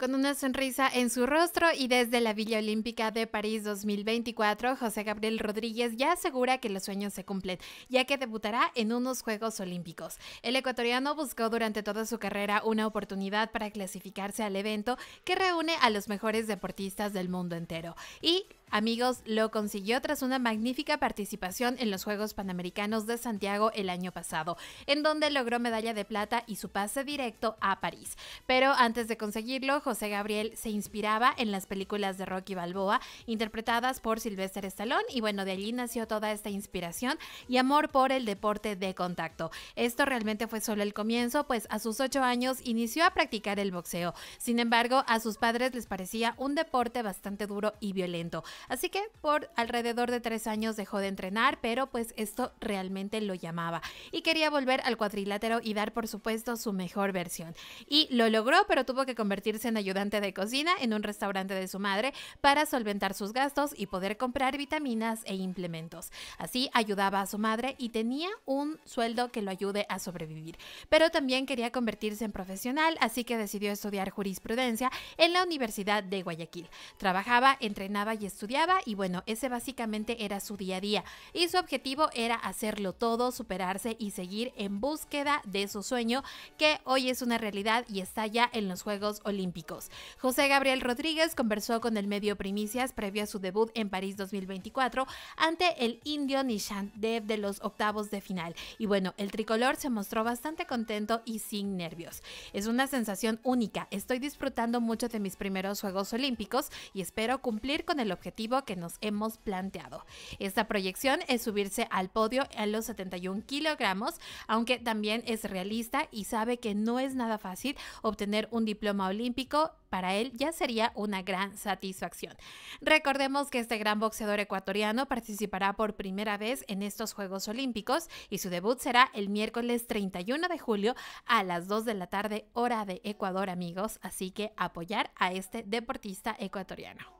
Con una sonrisa en su rostro y desde la Villa Olímpica de París 2024, José Gabriel Rodríguez ya asegura que los sueños se cumplen, ya que debutará en unos Juegos Olímpicos. El ecuatoriano buscó durante toda su carrera una oportunidad para clasificarse al evento que reúne a los mejores deportistas del mundo entero. Y Amigos, lo consiguió tras una magnífica participación en los Juegos Panamericanos de Santiago el año pasado, en donde logró medalla de plata y su pase directo a París. Pero antes de conseguirlo, José Gabriel se inspiraba en las películas de Rocky Balboa, interpretadas por Sylvester Stallone, y bueno, de allí nació toda esta inspiración y amor por el deporte de contacto. Esto realmente fue solo el comienzo, pues a sus ocho años inició a practicar el boxeo. Sin embargo, a sus padres les parecía un deporte bastante duro y violento. Así que por alrededor de tres años dejó de entrenar, pero pues esto realmente lo llamaba y quería volver al cuadrilátero y dar por supuesto su mejor versión. Y lo logró, pero tuvo que convertirse en ayudante de cocina en un restaurante de su madre para solventar sus gastos y poder comprar vitaminas e implementos. Así ayudaba a su madre y tenía un sueldo que lo ayude a sobrevivir. Pero también quería convertirse en profesional, así que decidió estudiar jurisprudencia en la Universidad de Guayaquil. Trabajaba, entrenaba y estudiaba y bueno, ese básicamente era su día a día y su objetivo era hacerlo todo, superarse y seguir en búsqueda de su sueño que hoy es una realidad y está ya en los Juegos Olímpicos. José Gabriel Rodríguez conversó con el medio Primicias previo a su debut en París 2024 ante el indio Nishant Dev de los octavos de final y bueno, el tricolor se mostró bastante contento y sin nervios. Es una sensación única, estoy disfrutando mucho de mis primeros Juegos Olímpicos y espero cumplir con el que nos hemos planteado. Esta proyección es subirse al podio a los 71 kilogramos, aunque también es realista y sabe que no es nada fácil obtener un diploma olímpico para él ya sería una gran satisfacción. Recordemos que este gran boxeador ecuatoriano participará por primera vez en estos Juegos Olímpicos y su debut será el miércoles 31 de julio a las 2 de la tarde hora de Ecuador amigos, así que apoyar a este deportista ecuatoriano.